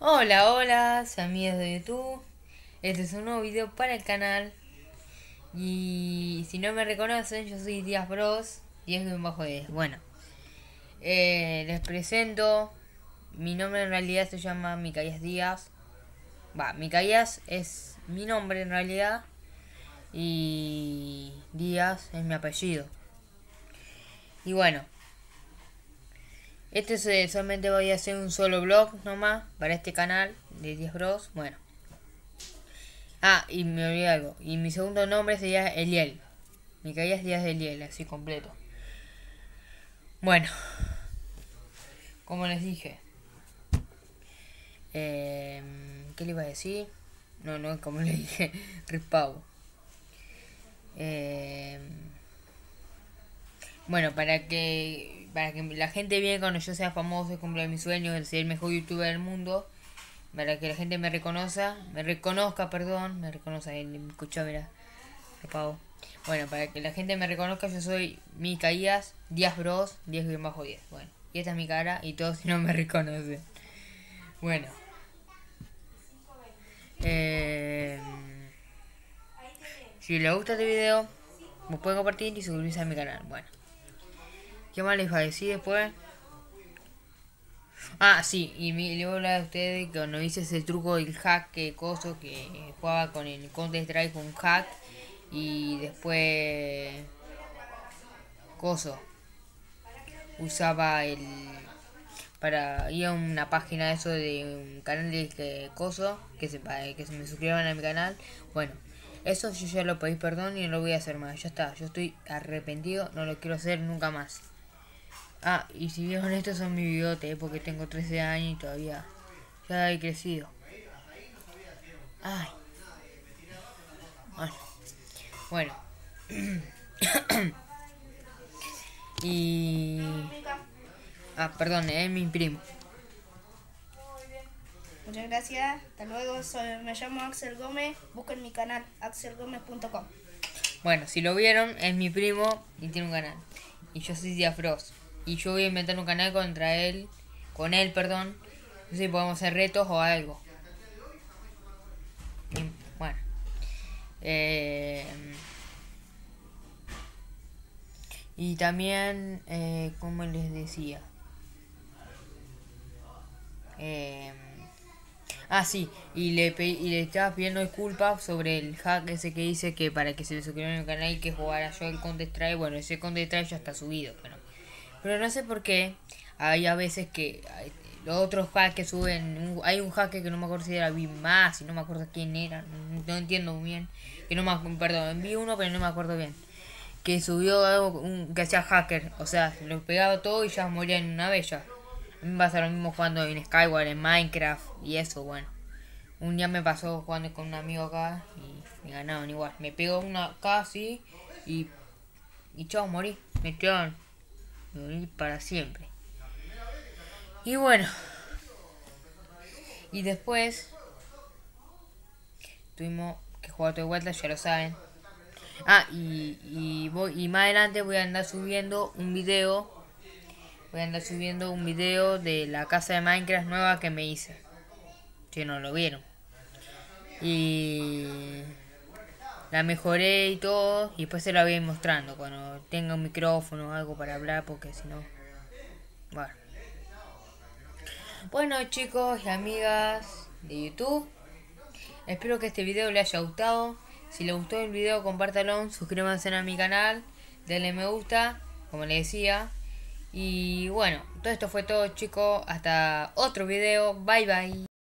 Hola, hola, amigos de YouTube. Este es un nuevo video para el canal. Y si no me reconocen, yo soy Díaz Bros. 10 bajo 10. Bueno, eh, les presento. Mi nombre en realidad se llama Micaías Díaz. Va, Micaías es mi nombre en realidad. Y Díaz es mi apellido. Y bueno, este es, solamente voy a hacer un solo blog nomás para este canal de 10 Bros. Bueno. Ah, y me olvidé algo. Y mi segundo nombre sería Eliel. Mi caías días de Eliel, así completo. Bueno. Como les dije. Eh, ¿Qué le iba a decir? No, no, como le dije. Rispau. Eh, bueno, para que para que la gente vea cuando yo sea famoso y cumpla mis sueños de ser el mejor youtuber del mundo, para que la gente me reconozca, me reconozca, perdón, me reconozca, él me escuchó, mira, apago. Bueno, para que la gente me reconozca, yo soy Micaías Díaz Bros, 10 bajo 10. Bueno, y esta es mi cara y todos si no me reconocen. Bueno. Eh, si les gusta este video, me pueden compartir y suscribirse a mi canal. Bueno. ¿Qué más les decir después? Ah, sí, y me, le voy a hablar a ustedes cuando hice ese truco del hack que coso que jugaba con el Counter Strike con hack y después coso usaba el para ir a una página eso de un canal de que coso que se que se me suscriban a mi canal. Bueno eso yo ya lo pedí perdón y no lo voy a hacer más. Ya está yo estoy arrepentido no lo quiero hacer nunca más Ah, y si vieron esto son mi bigote, porque tengo 13 años y todavía ya he crecido. Ay. Bueno. y... Ah, perdón, es mi primo. Muchas gracias, hasta luego, soy, me llamo Axel Gómez, busquen mi canal axelgomez.com. Bueno, si lo vieron, es mi primo y tiene un canal. Y yo soy Diafros. Y yo voy a inventar un canal contra él. Con él, perdón. No sé si podemos hacer retos o algo. bueno. Eh, y también, eh, como les decía. Eh, ah, sí, y le, y le estaba pidiendo disculpas sobre el hack ese que dice que para que se le suscribiera en el canal y que jugara yo el Counter Strike. Bueno, ese Counter Strike ya está subido, pero pero no sé por qué hay a veces que los otros hacks que suben, hay un hacker que no me acuerdo si era más y no me acuerdo quién era, no, entiendo muy bien, que no me perdón, vi uno pero no me acuerdo bien, que subió algo un, que hacía hacker, o sea, lo pegaba todo y ya moría en una bella. A mí me pasa lo mismo jugando en Skyward, en Minecraft y eso, bueno. Un día me pasó jugando con un amigo acá y me ganaron igual. Me pegó una casi y, y chao, morí. Me para siempre. Y bueno. Y después tuvimos que jugar de vuelta, ya lo saben. Ah, y, y, voy, y más adelante voy a andar subiendo un video. Voy a andar subiendo un video de la casa de Minecraft nueva que me hice. Si no lo vieron. Y la mejoré y todo y después se la voy a ir mostrando cuando tenga un micrófono o algo para hablar porque si no bueno. Bueno chicos y amigas de youtube espero que este video les haya gustado. Si les gustó el video compártalo suscríbanse a mi canal denle me gusta como les decía. Y bueno todo esto fue todo chicos. Hasta otro video. Bye bye